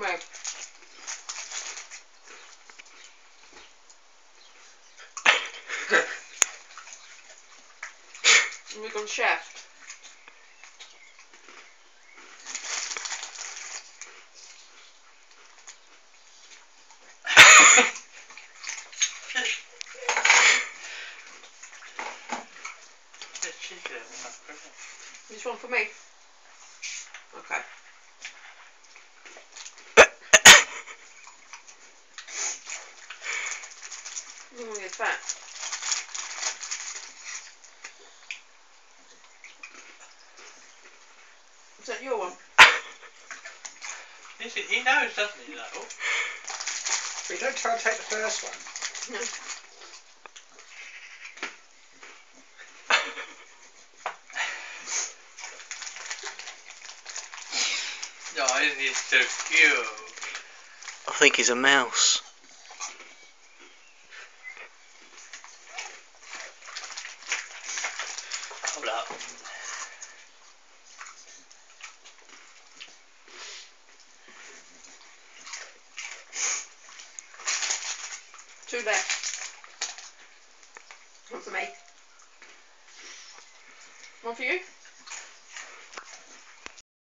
Right. we've gone chef. Bit cheeky, isn't it? This one for me. I'm gonna get fat. Is that your one? He, he knows, doesn't he, though? But you don't try and take the first one. No. Oh, isn't he so cute? I think he's a mouse. Two left. One for me. One for you?